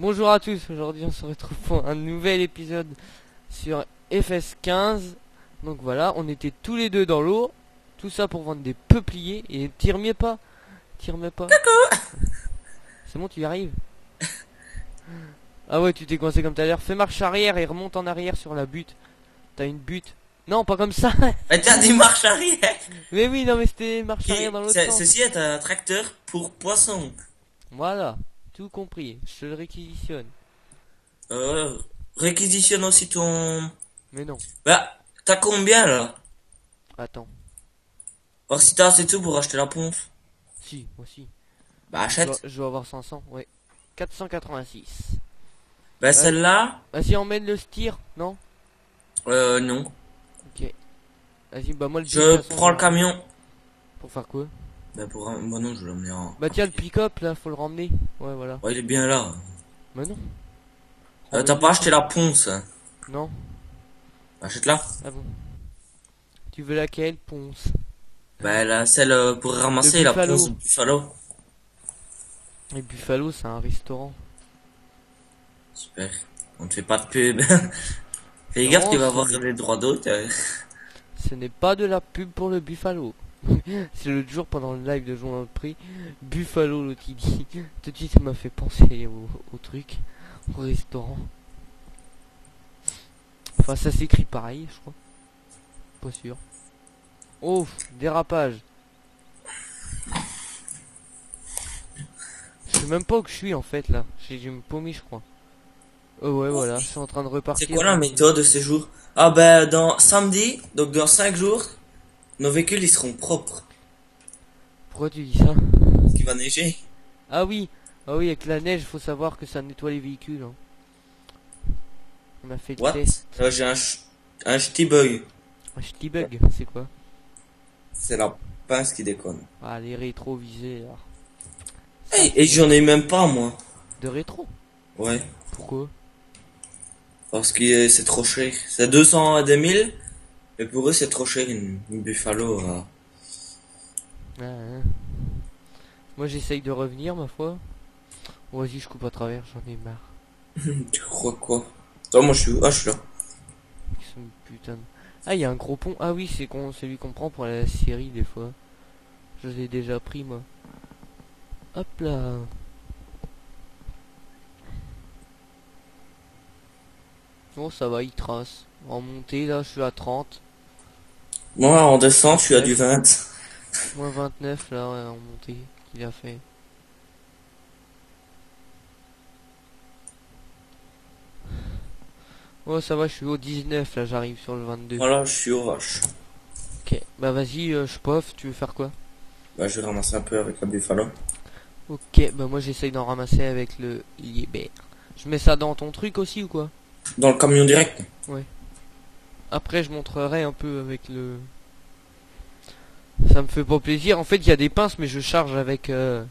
Bonjour à tous, aujourd'hui on se retrouve pour un nouvel épisode sur FS15. Donc voilà, on était tous les deux dans l'eau, tout ça pour vendre des peupliers et tire mieux pas, tire mieux pas. C'est bon, tu y arrives Ah ouais, tu t'es coincé comme tout à l'heure. Fais marche arrière et remonte en arrière sur la butte. T'as une butte. Non, pas comme ça. Mais t'as dit marche arrière. mais oui, non mais c'était marche arrière dans l'autre c'est- sens. Ceci est un tracteur pour poissons. Voilà, tout compris. Je le réquisitionne. Euh, réquisitionne aussi ton... Mais non, Bah, t'as combien là? Attends. Voir si t'as assez de tout pour acheter la pompe. Si, moi aussi. Bah Je dois, achète. je dois avoir 500, ouais. 486. Bah celle-là, Vas-y, emmène le steer, non? Euh non. Ok. Vas-y, bah moi le Je prends le camion. Pour faire quoi? Bah pour un... Bah non, je vais l'emmener en... Bah tiens, le pick-up là, faut le ramener. Ouais, voilà. Ouais, il est bien là. Bah non. Euh, t'as pas acheté la ponce? hein. Non. Achète-la. Ah bon. Tu veux laquelle Ponce? Bah la celle euh, pour ramasser la ponce de Buffalo. Et Buffalo, c'est un restaurant. Super. On ne fait pas de pub. Fais gaffe Non, qu'il va c'est- avoir les droits d'auteur. Ce n'est pas de la pub pour le Buffalo. c'est l'autre jour pendant le live de Joint Prix. Buffalo, dit. Tout de ça m'a fait penser au, au truc. Au restaurant. Enfin, ça s'écrit pareil, je crois. Pas sûr. Oh, dérapage. Je sais même pas où je suis en fait là. J'ai dû me paumer, je crois. Oh ouais, voilà, je suis en train de repartir. C'est quoi la méthode de ces jours Ah ben dans samedi, donc dans 5 jours, nos véhicules ils seront propres. Pourquoi tu dis ça Parce qu'il va neiger. Ah oui, ah oui, avec la neige, faut savoir que ça nettoie les véhicules. hein. On a fait le What? test. Euh, J'ai un, ch- un bug. Un bug, c'est quoi? C'est la pince qui déconne. Ah, les rétrovisés, là. Hey, et j'en ai même pas moi. De rétro? Ouais. Pourquoi? Parce que c'est trop cher. C'est 200 à 2000. Et pour eux c'est trop cher une, une Buffalo. euh. Ah, hein. Moi, j'essaye de revenir, ma foi. Vas-y, je coupe à travers, j'en ai marre. Tu crois quoi? Attends moi je suis où? Ah je suis là. Putain Ah, il y a un gros pont. Ah oui, c'est con, celui qu'on prend pour la série, des fois. Je l'ai déjà pris, moi. Hop là. Bon, ça va, il trace. En montée, là, je suis à 30. Moi en descente je suis à du 20. Moins 29, là, ouais, en montée, qu'il a fait. Oh, ça va, je suis au 19, là, j'arrive sur le 22. Voilà je suis au vache. Ok, bah vas-y, euh, je poffe, tu veux faire quoi? Bah je vais ramasser un peu avec la Buffalo. Ok, bah moi j'essaye d'en ramasser avec le Liebert. Je mets ça dans ton truc aussi ou quoi? Dans le camion direct? Après je montrerai un peu avec le... Ça me fait pas plaisir. En fait il y a des pinces mais je charge avec... euh,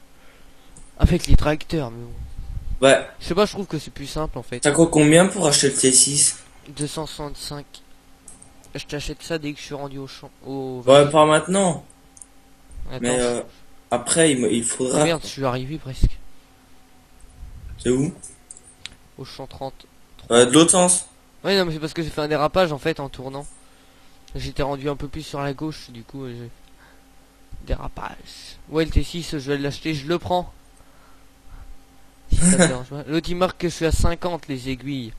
Avec les tracteurs. Mais bon. Ouais. Je sais pas, je trouve que c'est plus simple en fait. T'as quoi combien pour acheter le T6 265. Je t'achète ça dès que je suis rendu au champ. Au... Ouais pas maintenant. Attends, Mais je- euh, après, il, il Oh, faudra. merde, je suis arrivé presque? C'est où? Au champ 30. euh, De l'autre sens. Ouais, non, mais c'est parce que j'ai fait un dérapage en fait en tournant. J'étais rendu un peu plus sur la gauche, du coup, euh. Dérapage. Ouais, le T6, je vais l'acheter, je le prends. Si ça. L'autre il marque que je suis à 50 les aiguilles.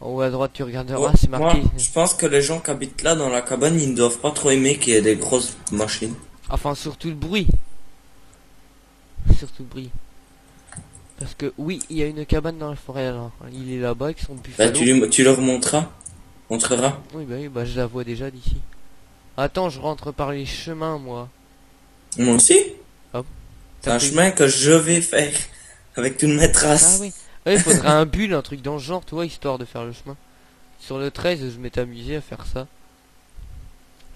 En haut à droite, tu regarderas, c'est marqué. Moi, je pense que les gens qui habitent là dans la cabane, ils ne doivent pas trop aimer qu'il y ait des grosses machines. Enfin, surtout le bruit. Surtout le bruit. Parce que oui, il y a une cabane dans la forêt là. Il est là-bas avec son Bah, buffalo. tu, lui, tu leur montreras. Montreras. Oui, bah oui, bah je la vois déjà d'ici. Attends, je rentre par les chemins moi. Moi aussi. Ah. C'est un chemin que je vais faire. Avec toutes mes Ah traces. oui. Ouais, il faudrait un bulle, un truc dans ce genre, tu vois, histoire de faire le chemin. Sur le 13, je m'étais amusé à faire ça.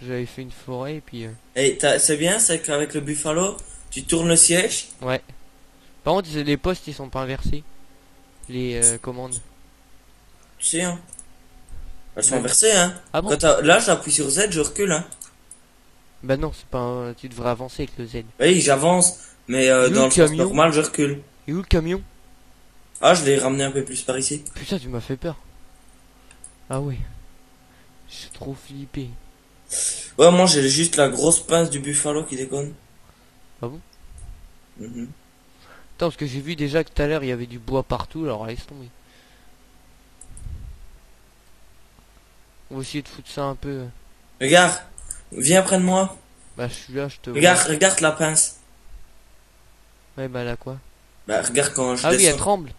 J'avais fait une forêt et puis... euh, Et t'as- c'est bien, c'est qu'avec le buffalo, tu tournes le siège? Ouais. Par contre, les postes, ils sont pas inversés. Les euh, commandes. Tu sais, hein. Elles sont Ouais. inversées, hein. Ah bon Quand là, j'appuie sur Z, je recule, hein. Bah non, c'est pas un... Tu devrais avancer avec le Z. Oui, j'avance. Mais euh, dans le sens camion normal, je recule. Et où le camion? Ah, je l'ai ramené un peu plus par ici. Putain, tu m'as fait peur. Ah ouais. J'ai trop flippé. Ouais, moi j'ai juste la grosse pince du buffalo qui déconne. Ah bon? Mhm. Attends, parce que j'ai vu déjà que tout à l'heure il y avait du bois partout, alors laisse tomber. On va essayer de foutre ça un peu. Regarde, viens près de moi. Bah, je suis là, je te vois. Regarde, regarde la pince. Ouais, bah là quoi? Bah, regarde quand je Ah oui, elle descends. tremble.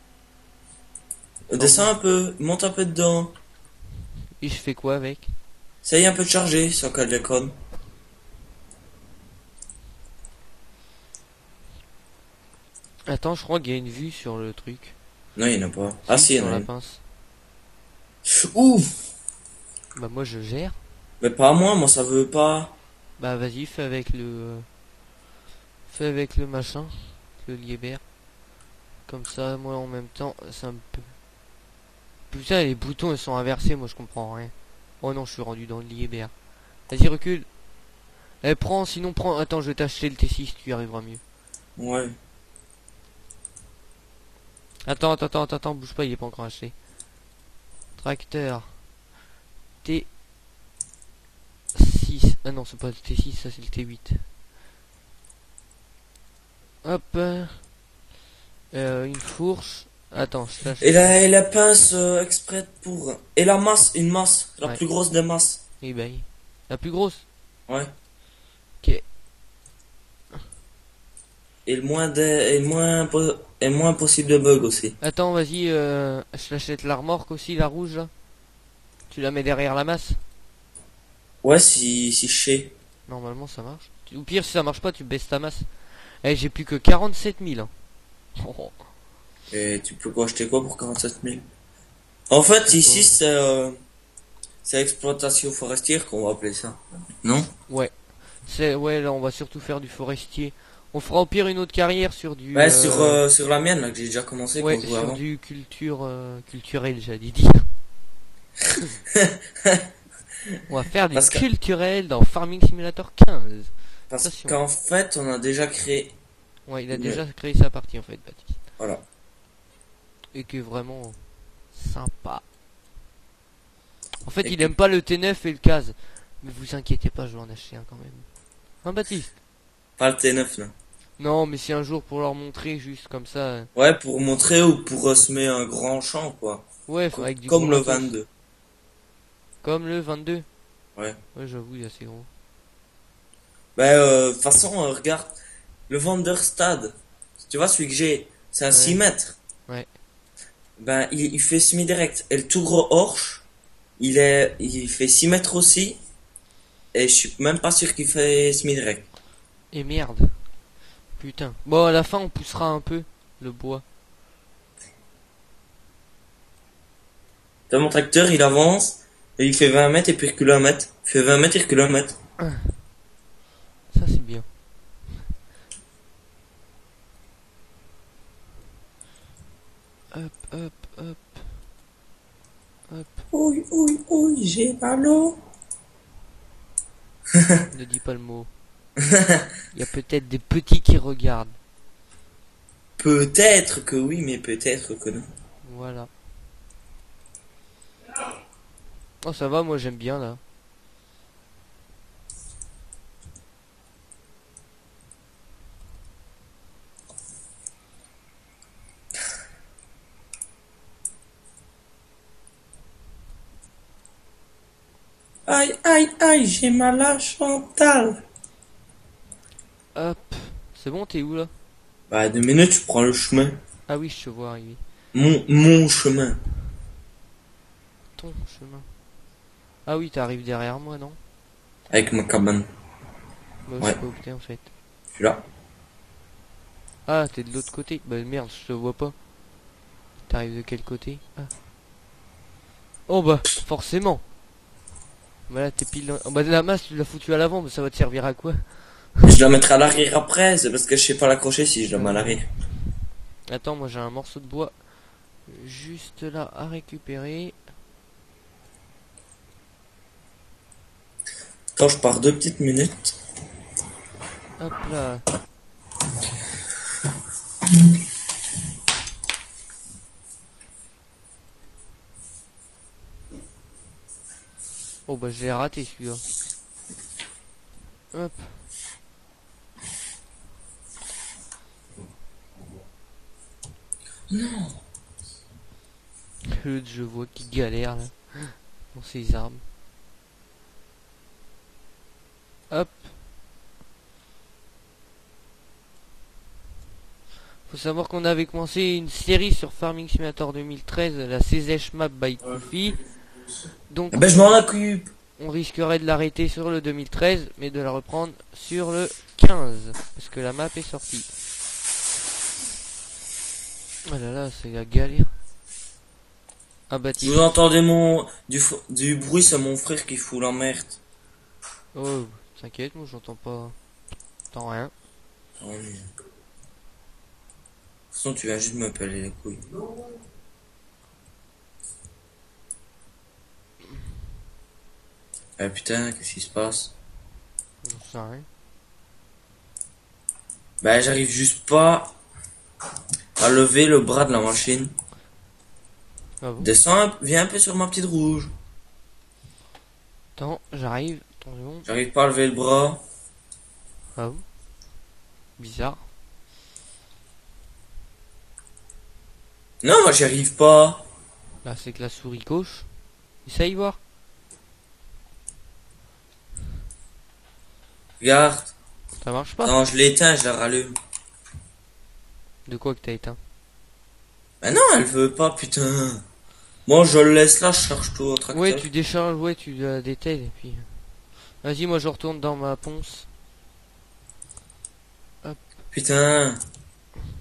Descends un peu, monte un peu dedans. Et je fais quoi avec? Ça y est, un peu de charger, sans qu'elle déconne. Attends, je crois qu'il y a une vue sur le truc. Non, il n'y en a pas. Ah si, il y sur en a la pince. Ouh Bah moi je gère. Mais pas à moi, moi ça veut pas. Bah vas-y, fais avec le... euh, Fais avec le machin. Le liébert. Comme ça, moi en même temps, un peu... Putain, les boutons ils sont inversés, moi je comprends rien. Oh non, je suis rendu dans le liébert. Vas-y, recule. Eh, prends, sinon prends... Attends, je vais t'acheter le T6, tu y arriveras mieux. Ouais. Attends, attends, attends, attends, bouge pas, il est pas encore acheté. Tracteur. T6. Ah non, c'est pas le T6, ça c'est le T8. Hop. euh, une fourche. Attends, je tâche. Et la, et la pince euh, exprès pour. Et la masse, une masse, la Ouais. plus grosse des masses. Eh ben, la plus grosse. Ouais. Ok. Et le moins de, et le moins, et moins possible de bugs aussi. Attends, vas-y, euh, je t'achète la remorque aussi, la rouge là. Tu la mets derrière la masse. Ouais, si, si je sais. Normalement ça marche. Ou pire, si ça marche pas, tu baisses ta masse. Eh, j'ai plus que 47 000. hein. Oh. Et tu peux quoi acheter quoi pour 47 000 En fait, ici, c'est, euh, c'est exploitation forestière qu'on va appeler ça. Non? Ouais. C'est ouais là on va surtout faire du forestier. On fera au pire une autre carrière sur du Ouais, euh, sur, euh, sur la mienne, là, que j'ai déjà commencé, ouais, sur avant. du culture euh, culturel, j'allais dire. on va faire du Parce que- culturel dans Farming Simulator 15. Parce qu'en fait, on a déjà créé, Ouais, il a déjà créé sa partie en fait, Baptiste. voilà. Et qui est vraiment sympa. En fait, Et il que- aime pas le T9 et le CAS. Mais vous inquiétez pas, je vais en acheter un quand même. Hein, Baptiste? Pas le T9, là. Non, mais c'est un jour pour leur montrer juste comme ça. euh, Ouais, pour montrer ou pour semer un grand champ, quoi. Ouais, Co- avec du Comme le matos. 22. Comme le 22 Ouais. Ouais, j'avoue, il est assez gros. Ben, euh, de toute façon, euh, regarde, le Vanderstad, tu vois, celui que j'ai, c'est un Ouais. 6 mètres. Ouais. Ben, il, il fait semi-direct. Et le tout gros Orche, il est, il fait 6 mètres aussi. Et je suis même pas sûr qu'il fait semi-direct. Et merde. Putain. Bon, à la fin, on poussera un peu le bois. T'as mon tracteur, il avance, et il fait 20 mètres et puis il recule un mètre. Il fait 20 mètres et il recule un mètre. Ça, c'est bien. Hop, hop, hop. Hop. Oui, oui, oui, j'ai mal au. Ne dis pas le mot. Il y a peut-être des petits qui regardent. Peut-être que oui, mais peut-être que non. Voilà. Oh, ça va, moi j'aime bien là. Aïe, aïe, aïe, j'ai mal à Chantal. C'est bon, t'es où là? Bah, deux minutes, je prends le chemin. Ah oui, je te vois arriver. Mon, mon chemin. Ton chemin. Ah oui, t'arrives derrière moi, non? Avec ma cabane. Moi, je Ouais. sais pas où t'es en fait. Je suis là. Ah, t'es de l'autre côté. Bah merde, je te vois pas. T'arrives de quel côté? Ah. Oh bah, forcément. Voilà, t'es pile dans... oh, bah la masse, tu l'as foutu à l'avant, mais ça va te servir à quoi? Je la mettrai à l'arrière après, c'est parce que je sais pas l'accrocher si je la mets à l'arrière. Attends, moi j'ai un morceau de bois juste là à récupérer. Attends, je pars deux petites minutes. Hop là. Oh bah j'ai raté celui-là. Hop. Non. L'autre je vois qui galère là. Dans ses armes. Hop. Faut savoir qu'on avait commencé une série sur Farming Simulator 2013, la CZH Map by Kofi. Donc Eh Ben je m'en occupe. on risquerait de l'arrêter sur le 2013, mais de la reprendre sur le 15, parce que la map est sortie. Oh là là, c'est la galère. Ah bah Vous entendez mon du, du bruit, c'est mon frère qui fout la merde. Oh, t'inquiète, moi j'entends pas. J'entends rien. De toute façon, tu viens juste me peler les couilles. Eh putain, qu'est-ce qui se passe? Rien. Ben j'arrive juste pas à lever le bras de la machine. Ah bon Descends, viens un peu sur ma petite rouge. Attends, j'arrive. J'arrive pas à lever le bras. Ah bon Bizarre. Non, moi j'y arrive pas. Là, c'est que la souris gauche. Essaye voir. Regarde. Ça marche pas. Non, je l'éteins, je la rallume. De quoi que t'as éteint Ben non, elle veut pas, putain. Moi je le laisse là, je charge tout au tracteur. Ouais, tu décharges, ouais, tu la détailes et puis. Vas-y, moi je retourne dans ma ponce. Putain.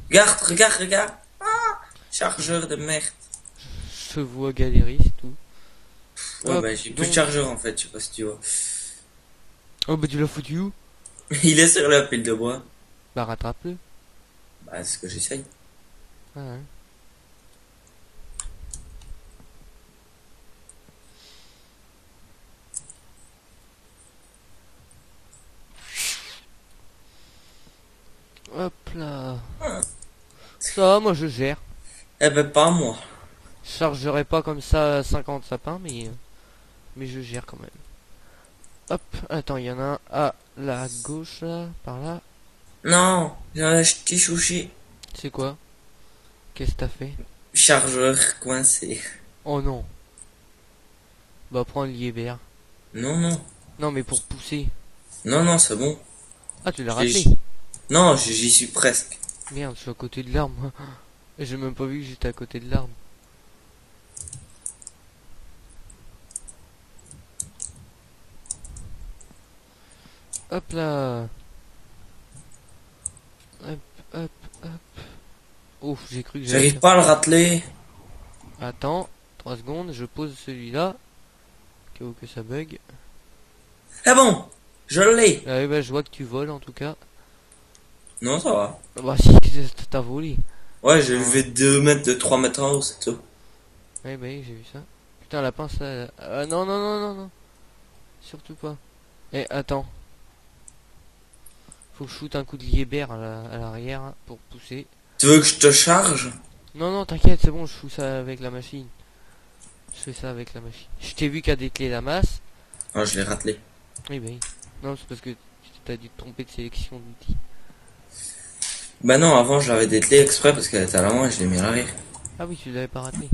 Regarde, regarde, regarde. Ah, chargeur de merde. Je vois galérer, c'est tout. Ouais, Hop, ben j'ai plus de chargeur en fait, je sais pas si tu vois. Oh bah tu l'as foutu où Il est sur la pile de bois. Bah rattrape-le. Bah c'est ce que j'essaye. Ouais. Hop là. Ça moi je gère. Eh ben pas moi. Je chargerai pas comme ça 50 sapins, mais euh, mais je gère quand même. Hop, attends, il y en a un à la gauche là, par là. Non, j'ai un petit chouchi. C'est quoi? Qu'est-ce que t'as fait? Chargeur coincé. Oh non. Bah prends le liébert. Non, non. Non mais pour pousser. Non, non, c'est bon. Ah tu l'as raté. Non, j'y suis presque. Merde, je suis à côté de l'arbre. J'ai même pas vu que j'étais à côté de l'arbre. Hop là. Hop, hop, hop. Ouf, j'ai cru que J'arrive pas à le rateler. Attends, 3 secondes, je pose celui-là. Où que ça bug. Ah bon, je l'ai. Ah, oui, bah, je vois que tu voles en tout cas. Non, ça va. Bah si, t'as volé. Ouais, j'ai levé 2 mètres de 3 mètres en haut, c'est tout. Ouais, bah oui, j'ai vu ça. Putain, la pince là. Ah, non, non, non, non, non. Surtout pas. Eh, attends. Faut que je shoot un coup de liébert à la- l'arrière pour pousser. Tu veux que je te charge? Non, non, t'inquiète, c'est bon, je fous ça avec la machine. Je fais ça avec la machine. Je t'ai vu qu'à dételer la masse. Ah, je l'ai ratelé. Oui, bah oui. Non, c'est parce que t'as dû te tromper de sélection d'outils. Bah non, avant je l'avais exprès parce qu'elle était à l'avant et je l'ai mis à l'arrière. Ah oui, tu l'avais pas raté.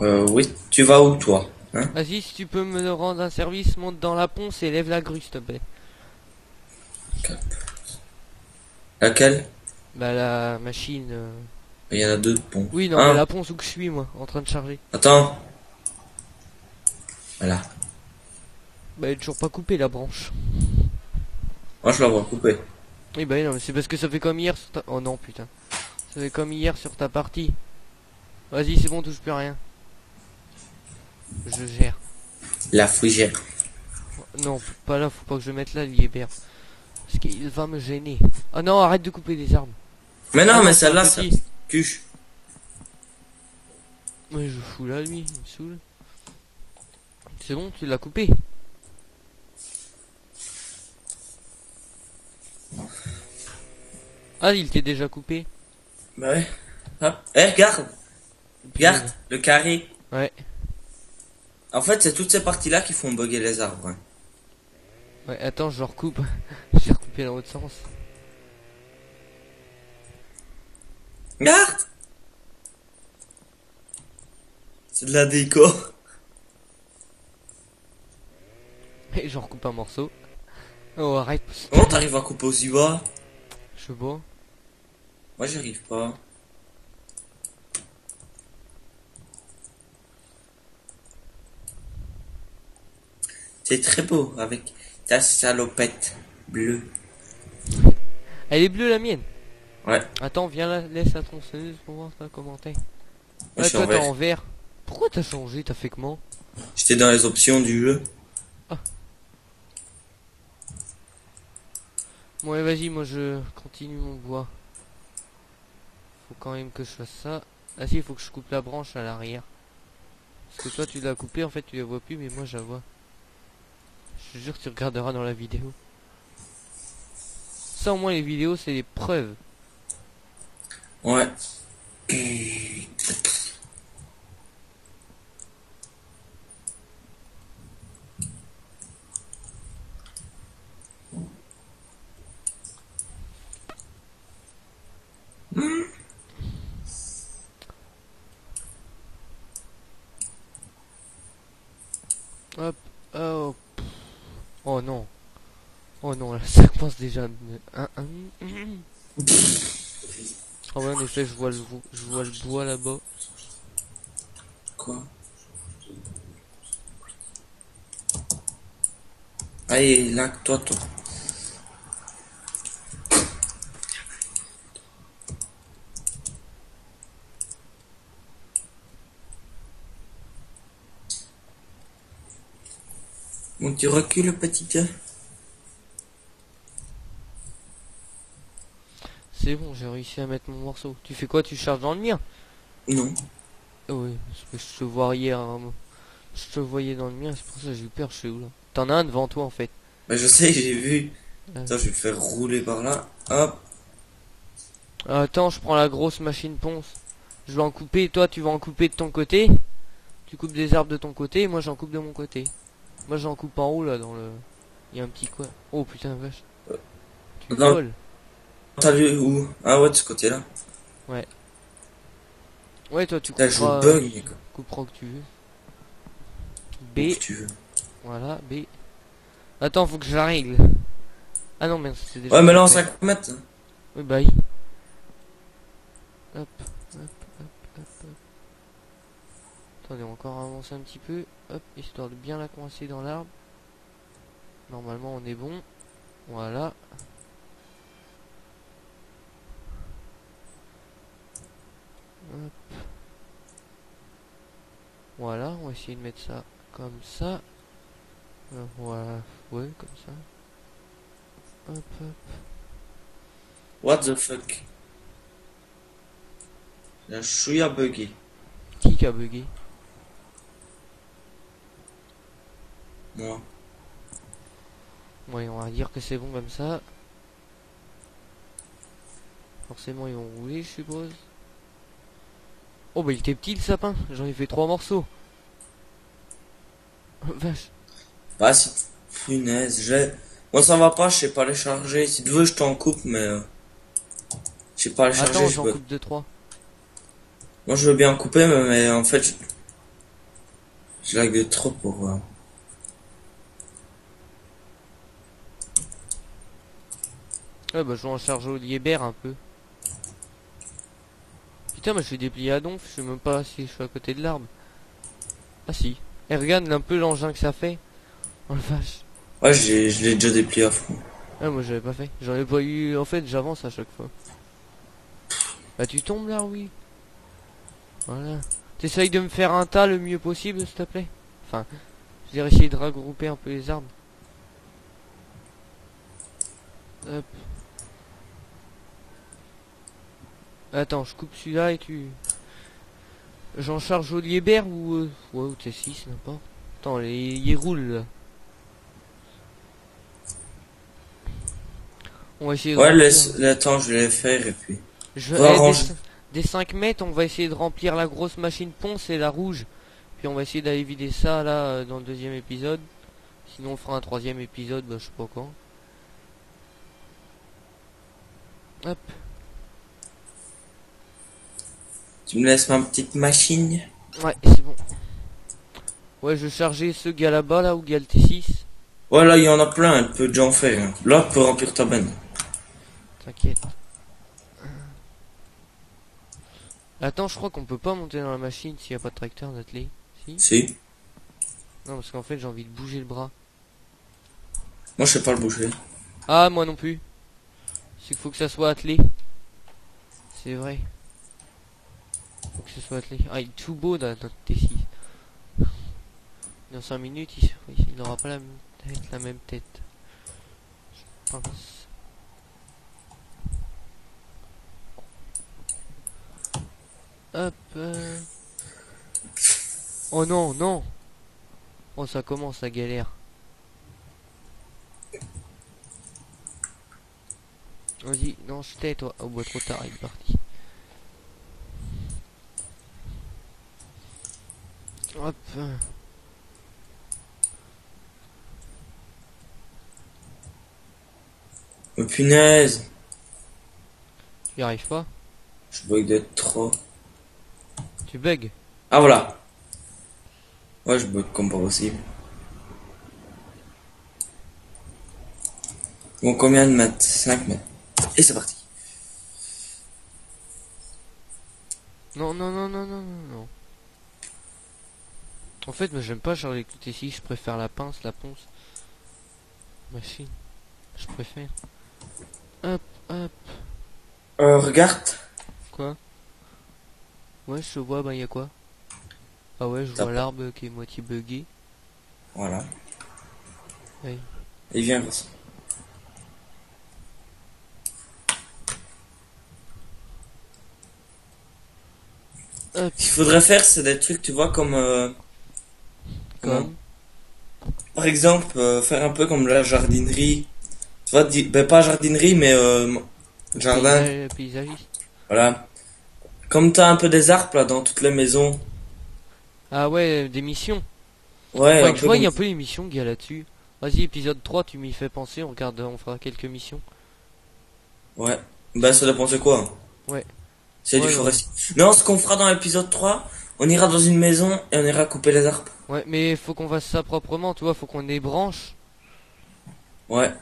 Euh, oui, tu vas où toi Hein? Vas-y, si tu peux me rendre un service, monte dans la ponce et lève la grue, s'il te plaît. Laquelle? Bah, la machine. euh, Il y en a deux de ponts. Oui, non, mais la ponce où que je suis, moi, en train de charger. Attends. Voilà. Bah, elle est toujours pas coupée, la branche. Moi je la vois couper. Oui, bah, non, mais c'est parce que ça fait comme hier sur ta... Oh non, putain. Ça fait comme hier sur ta partie. Vas-y, c'est bon, touche plus à rien. Je gère. La fougère. Non, pas là, faut pas que je mette là, l'hiver. Parce qu'il va me gêner. Oh non, arrête de couper des arbres. Mais non, ah, mais celle-là, ça cuche. Mais je fous là, lui, il me saoule. C'est bon, tu l'as coupé. Ah, il t'est déjà coupé. Bah ouais. Hop. Eh, regarde. Regarde, le carré. Ouais. En fait, c'est toutes ces parties-là qui font bugger les arbres. hein. Ouais, attends, je recoupe. J'ai recoupé dans l'autre sens. Regarde C'est de la déco. Et j'en recoupe un morceau. Oh, arrête. Comment t'arrives à couper aussi bas? Je sais pas. Moi, j'y arrive pas. C'est très beau avec ta salopette bleue. Elle est bleue, la mienne. Ouais. Attends, viens là, laisse la tronçonneuse pour voir ta commenter. Ouais, toi, en t'es vert. en vert. Pourquoi t'as changé T'as fait comment J'étais dans les options du jeu. Bon, allez, vas-y, moi je continue mon bois. Faut quand même que je fasse ça. Ah si, faut que je coupe la branche à l'arrière. Parce que toi, tu l'as coupée, en fait, tu la vois plus, mais moi, je la vois. Je te jure que tu regarderas dans la vidéo. Ça, au moins, les vidéos, c'est des preuves. Ouais. Hop. Oh. Oh non. Oh non, là, ça commence déjà. Hein, hein. Ah ouais, en effet, je vois le, je vois le bois là-bas. Quoi? Allez, là, toi, toi. Bon, tu recules, petit. C'est bon, j'ai réussi à mettre mon morceau. Tu fais quoi Tu charges dans le mien? Non. Oui, parce que je te voyais un... Je te voyais dans le mien, c'est pour ça que j'ai eu peur, je sais où là? T'en as un devant toi en fait. Bah, je sais, j'ai vu. Attends, je vais le faire rouler par là. Hop. Attends, je prends la grosse machine ponce. Je vais en couper, toi tu vas en couper de ton côté. Tu coupes des arbres de ton côté, et moi j'en coupe de mon côté. Moi j'en coupe en haut là dans le... Il y a un petit coin. Oh putain vache. Tu non. voles. T'as vu où? Ah ouais, de ce côté-là. Ouais toi tu couperas, bug, Nico. couperas que tu veux. B, tu veux. voilà, B. Attends, faut que je la règle. Ah non merde, c'est déjà... Ouais, mais là, en fait. 5 mètres. Oui, bah oui. Hop, hop, hop, hop, hop. Attendez, on va encore avancer un petit peu. Hop, histoire de bien la coincer dans l'arbre. Normalement, on est bon. Voilà. Hop. Voilà, on va essayer de mettre ça comme ça. Euh, Voilà, ouais, comme ça. Hop, hop. What the fuck? La chouille a bugué. Qui qui a bugué Ouais, on va dire que c'est bon comme ça. Forcément, ils vont rouler, je suppose. Oh, bah il était petit le sapin. J'en ai fait trois morceaux. Vache. Bah, si. Punaise, j'ai. Moi, ça va pas, je sais pas les charger. Si tu veux, je t'en coupe, mais. euh, Je sais pas les charger. Attends, je j'en coupe deux, trois. Moi, je veux bien couper, mais, mais en fait, je. Je lag de trop pour. euh, Ouais, bah je vais en charger au liébert un peu. Putain, mais je suis déplié à donf. Je sais même pas si je suis à côté de l'arbre. Ah si. Et regarde un peu l'engin que ça fait. Oh la vache. Ouais, j'ai- je l'ai déjà déplié à fond. Ah, moi j'avais pas fait. J'en ai pas eu. En fait, j'avance à chaque fois. Bah, tu tombes là, oui. Voilà. T'essayes de me faire un tas le mieux possible, s'il te plaît. Enfin, je dirais essayer de regrouper un peu les arbres. Hop. Attends, je coupe celui-là et tu. J'en charge au liébert ou. euh, Ouais, ou T6, n'importe. Attends, les... ils roulent là. On va essayer de Ouais, laisse, attends, je vais les faire et puis. Je, Va eh, des, des 5 mètres, on va essayer de remplir la grosse machine ponce et la rouge. Puis on va essayer d'aller vider ça là euh, dans le deuxième épisode. Sinon on fera un troisième épisode, bah, je sais pas quand. Hop. Tu me laisses ma petite machine Ouais, c'est bon. Ouais, je vais charger ce gars là-bas là, ou gars le T6. Ouais, là, il y en a plein, elle peut déjà en faire. hein. Là, tu peux remplir ta benne. T'inquiète. Attends, je crois qu'on peut pas monter dans la machine s'il y a pas de tracteur d'attelé. Si Si. Non, parce qu'en fait j'ai envie de bouger le bras. Moi, je sais pas le bouger. Ah, moi non plus. C'est qu'il faut que ça soit attelé. C'est vrai. Que ça soit attelé. Ah, il est tout beau dans notre T6. Dans 5 minutes, il n'aura pas la même tête. La même tête. Je pense. Hop. euh. Oh non, non. Oh, ça commence la galère. Vas-y, non, je t'ai toi. Oh, bah, trop tard, il est parti. Hop. Oh, punaise. Tu y arrives pas Je bug de trop. Tu bugs Ah, voilà. Ouais, je bug comme pas possible. Bon, combien de mètres 5 mètres. Et c'est parti. Non, non, non, non, non, non, non. En fait, moi, j'aime pas charger tout ici. Je préfère la pince, la ponce. Machine. Je préfère. Hop, hop. Euh, regarde. Quoi? Ouais, je vois, bah, y a quoi? Ah ouais, je vois l'arbre qui est moitié buggé. Voilà. Oui. Et viens, Vincent. Ce qu'il faudrait faire, c'est des trucs, tu vois, comme... euh, Par exemple, euh, faire un peu comme la jardinerie. Tu vois, ben pas jardinerie, mais euh, jardin. paysage- paysagiste. Voilà. Comme t'as un peu des arbres là dans toutes les maisons. Ah ouais, des missions. Ouais, Ouais, peu vois, il y a un peu les missions qu'il y a là-dessus. Vas-y, épisode 3, tu m'y fais penser, on regarde, on fera quelques missions. Ouais. Ben ça dépend c'est quoi. Ouais. C'est Ouais, du ouais. forestier. Non, ce qu'on fera dans l'épisode 3, on ira dans une maison et on ira couper les arbres. Ouais, mais faut qu'on fasse ça proprement, tu vois, faut qu'on ait branches. Ouais.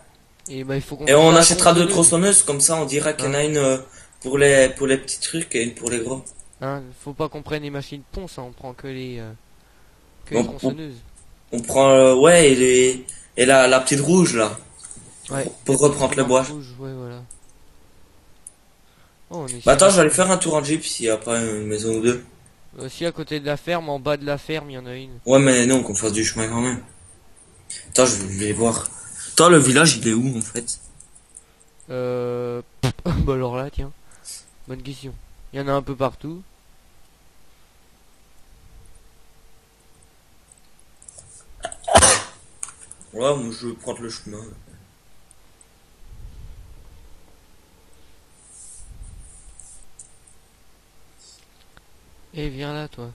Et bah, il faut qu'on Et on achètera deux tronçonneuse. tronçonneuses, comme ça on dira qu'il y en a une euh, pour les pour les petits trucs et une pour les gros. Hein, faut pas qu'on prenne les machines ponce, hein, on prend que les, euh, que On- les tronçonneuses. On prend euh, ouais et les et la, la petite rouge là. Ouais. Pour reprendre les bois. Rouge, ouais, voilà. Oh, on est Bah attends, je vais aller faire un tour en jeep s'il y a pas une maison ou deux. Aussi à côté de la ferme, en bas de la ferme, il y en a une. Ouais, mais non, qu'on fasse du chemin quand même. Attends, je vais voir. Attends, le village, il est où, en fait? Euh... bah alors là, tiens. Bonne question. Il y en a un peu partout. Ouais, moi, je vais prendre le chemin. Et viens là, toi.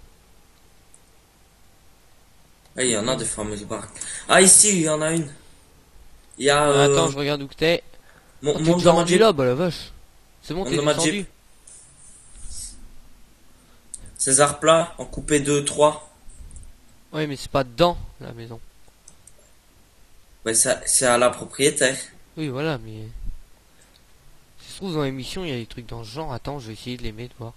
Ah, il y en a des fameuses barques. Ah, ici, il y en a une. Il y a... Euh, Attends, je regarde où que t'es. mon, Oh, tu dans rendu jeep. là, bah la vache. C'est bon, t'es dans descendu. Arbres là, en coupé 2, 3. Ouais, mais c'est pas dedans, la maison. Ouais, ça, c'est à la propriétaire. Oui, voilà, mais... Si se trouve dans l'émission, il y a des trucs dans ce genre. Attends, je vais essayer de les mettre, voir.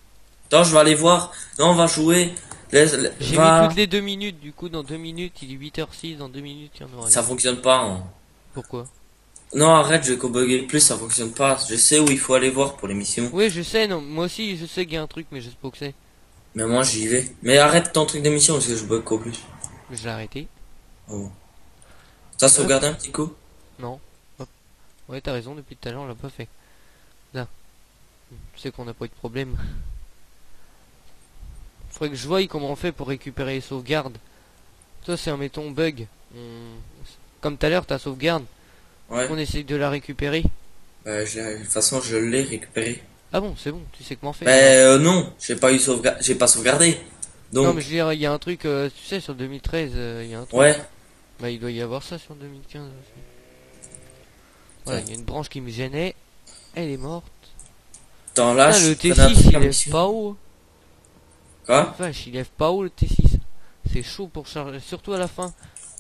Attends, je vais aller voir. Non, on va jouer. Laisse- J'ai va- mis toutes les deux minutes, du coup, dans deux minutes, il est 8h06, dans deux minutes, il y en aura Ça une. fonctionne pas. hein. Pourquoi? Non, arrête, je vais co-bugger plus, ça fonctionne pas. Je sais où il faut aller voir pour l'émission. Oui, je sais, non, moi aussi, je sais qu'il y a un truc, mais je sais pas où que c'est. Mais moi, j'y vais. Mais arrête ton truc d'émission parce que je bug qu'au plus. Mais je l'ai arrêté. Oh. Ça sauvegarde un petit coup? Non. Hop. Ouais, t'as raison, depuis tout à l'heure, on l'a pas fait. Là. Sais qu'on n'a pas eu de problème. Faudrait que je voie comment on fait pour récupérer les sauvegardes. Toi, c'est un mettons bug. On- Comme tout à l'heure, ta sauvegarde. Ouais. On essaye de la récupérer. Bah, de toute façon, je l'ai récupéré. Ah bon, c'est bon, tu sais comment faire. Mais euh, non, j'ai pas eu sauvegarde, j'ai pas sauvegardé. Donc, Non, mais je veux dire, il y a un truc, euh, tu sais, sur 2013, euh, il y a un truc. ouais. Bah, il doit y avoir ça sur 2015 aussi. Voilà, il y a une branche qui me gênait. Elle est morte. Dans là, Ah, je le prenais un T6, truc il mission. pas haut. Quoi Vache, il lève pas haut le T6. C'est chaud pour charger, surtout à la fin.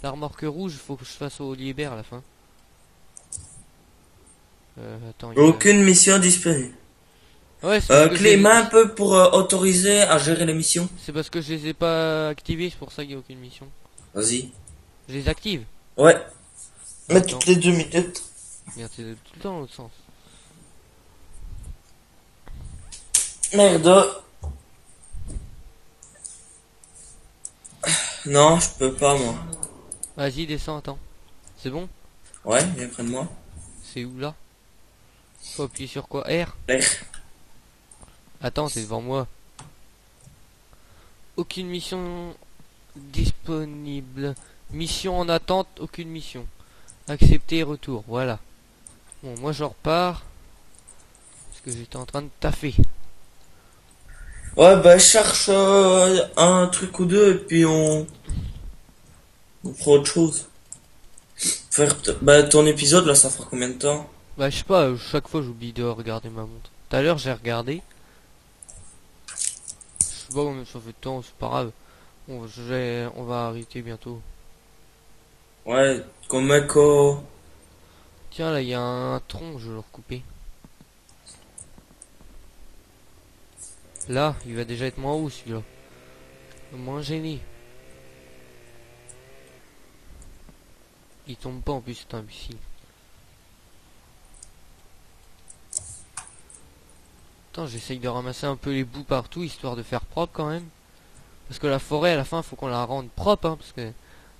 La remorque rouge, faut que je fasse au Liébert à la fin. Euh, attends, il y a- Aucune mission disponible. Ouais, c'est Euh, parce que clé j'ai- main un peu pour euh, autoriser à gérer les missions. C'est parce que je les ai pas activés, c'est pour ça qu'il n'y a aucune mission. Vas-y. Je les active. Ouais. Mais Attends. toutes les deux minutes. Merde, c'est tout le temps dans l'autre sens. Merde. Non, je peux pas moi. Vas-y, descends, attends. C'est bon? Ouais, viens près de moi. C'est où là? Faut appuyer sur quoi? R? L'air. Attends, c'est devant moi. Aucune mission disponible. Mission en attente, aucune mission. Accepter, retour, voilà. Bon, moi je repars. Parce que j'étais en train de taffer. Ouais, bah je cherche euh, un truc ou deux et puis on... On fera autre chose. Faire bah ton épisode là, ça fera combien de temps? Bah je sais pas, euh, chaque fois j'oublie de regarder ma montre. Tout à l'heure j'ai regardé. Je sais pas combien ça fait de temps, c'est pas grave. Vais- on va arrêter bientôt. Ouais, combien qu'au... Tiens là il y a un tronc, je vais le recouper. Là, il va déjà être moins haut celui-là. Moins gêné. Il tombe pas en plus, c'est un imbécile. Attends, j'essaye de ramasser un peu les bouts partout, histoire de faire propre quand même. Parce que la forêt, à la fin, faut qu'on la rende propre, hein, parce que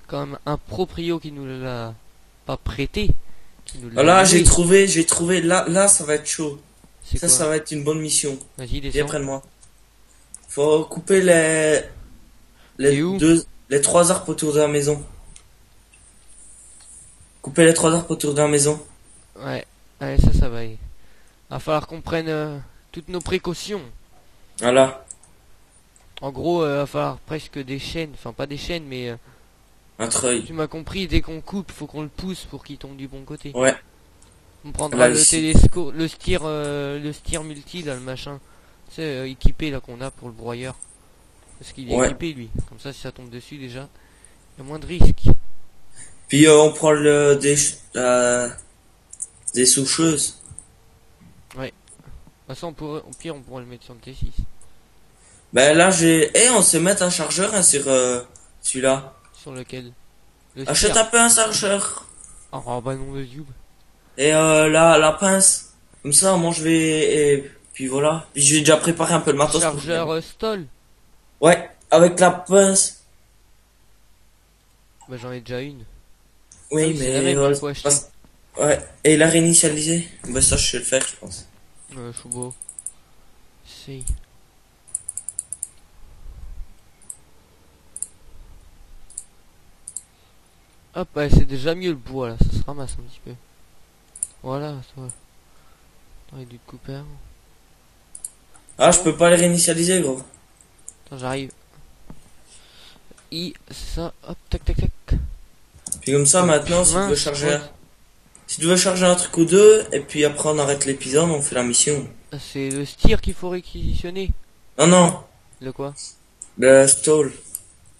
quand même un proprio qui nous l'a pas prêté. Qui nous l'a Voilà, j'ai trouvé, j'ai trouvé, là, là ça va être chaud. Ça, ça va être une bonne mission. Vas-y, Viens près de moi. Faut couper les... Les où deux... Les trois arbres autour de la maison. Couper les trois arbres autour de la maison. Ouais, allez, ça, ça va aller. Va falloir qu'on prenne euh, toutes nos précautions. Voilà. En gros, euh, va falloir presque des chaînes, enfin pas des chaînes, mais euh, Un treuil. tu m'as compris, dès qu'on coupe, faut qu'on le pousse pour qu'il tombe du bon côté. Ouais. On prendra Là, le ici. télescope, le steer, euh, le steer multi, là, le machin. Sais, euh, équipé, là, qu'on a pour le broyeur. Parce qu'il est Ouais. équipé, lui. Comme ça, si ça tombe dessus, déjà, il y a moins de risques. Puis euh, on prend le... Des... euh, Des soucheuses. De toute façon, on pourrait, au pire, on pourrait le mettre sur le T6. Ben là j'ai... Eh, on sait mettre un chargeur hein, sur euh, celui-là. Sur lequel? Le Achète un peu un chargeur. Oh, bah non, le tube. Et euh, la, la pince. Comme ça, moi je vais... Et puis voilà. Puis j'ai déjà préparé un peu le matos. pour- Chargeur euh, stall. Ouais, avec la pince. Bah j'en ai déjà une. Oui, mais... euh, parce- Ouais, et la réinitialiser. Ben ça, je sais le faire, je pense. Euh, je suis beau. Si. Hop, ouais, c'est déjà mieux le bois là, ça se ramasse un petit peu. Voilà, ça va. Attends, il y a du couper. avant. Ah, je peux pas les réinitialiser, gros. Attends, j'arrive. I, ça, hop, tac, tac, tac. Puis comme ça, maintenant, si tu veux charger... ouais. Si tu veux charger un truc ou deux, et puis après on arrête l'épisode, on fait la mission. C'est le steer qu'il faut réquisitionner. Non, non, Le quoi? Le stall.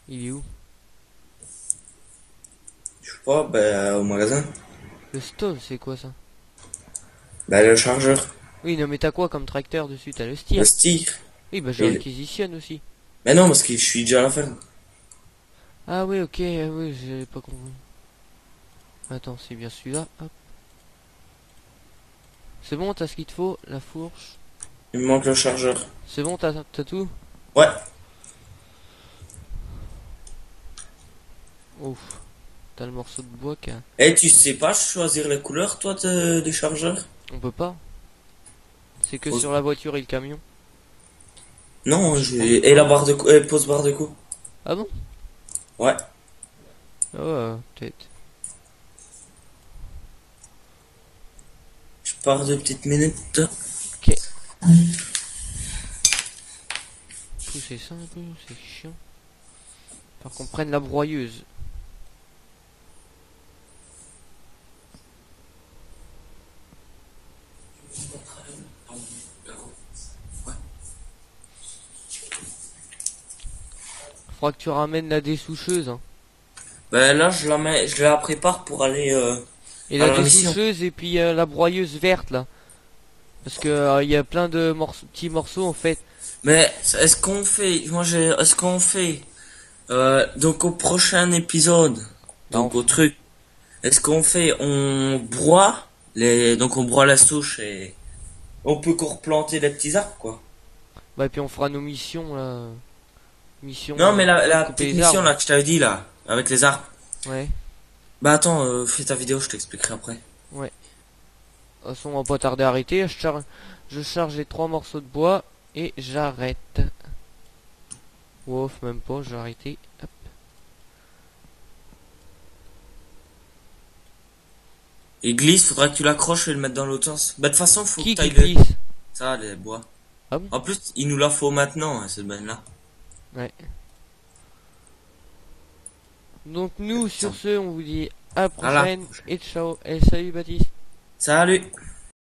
Il est où? Je sais pas, ben, au magasin. Le stall, c'est quoi ça? Ben, le chargeur. Oui, non mais t'as quoi comme tracteur dessus? T'as le steer Le steer. Oui, bah je Et- réquisitionne aussi. Mais non, parce que je suis déjà à la ferme. Ah oui, ok, ah oui, j'ai pas compris. Attends, c'est bien celui-là. C'est bon, t'as ce qu'il te faut, la fourche? Il me manque le chargeur. C'est bon, t'as t'as tout? Ouais. Ouf. T'as le morceau de bois qui a... Et tu sais pas choisir les couleurs, toi, de- des chargeurs On peut pas. C'est que sur la voiture et le camion. Non, j'ai... Et la barre de coup, et pose barre de coup. Ah bon? Ouais. Ah ouais, peut-être. Je pars deux petites minutes. Pousser ça un peu, c'est chiant. Par qu'on prenne la broyeuse. Faudra que tu ramènes la dessoucheuse. Hein. Ben là, je la mets, je la prépare pour aller. Euh, Et à la la dessoucheuse et puis euh, la broyeuse verte là. Parce que euh, il y a plein de morceaux, petits morceaux en fait. Mais est-ce qu'on fait, moi j'ai, est-ce qu'on fait, donc au prochain épisode, donc Non. au truc, est-ce qu'on fait, on broie les, donc on broie la souche et on peut qu'on replanter des petits arbres quoi. Bah et puis on fera nos missions là. Mission. Non mais la, la petite mission arbres. là que je t'avais dit là, avec les arbres. Ouais. Bah attends, euh, fais ta vidéo, je t'expliquerai après. De toute façon, on va pas tarder à arrêter. Je charge, je charge les trois morceaux de bois et j'arrête. Wouf, même pas, j'ai arrêté. Hop. Glisse, faudra que tu l'accroches et le mettre dans l'autre sens. Bah de toute façon, faut Qui que t'ailles le... Ça, les bois. Ah en plus, il nous la faut maintenant, hein, cette benne là. Donc nous, sur ce, on vous dit à prochaine et ciao. Et salut Baptiste. Salut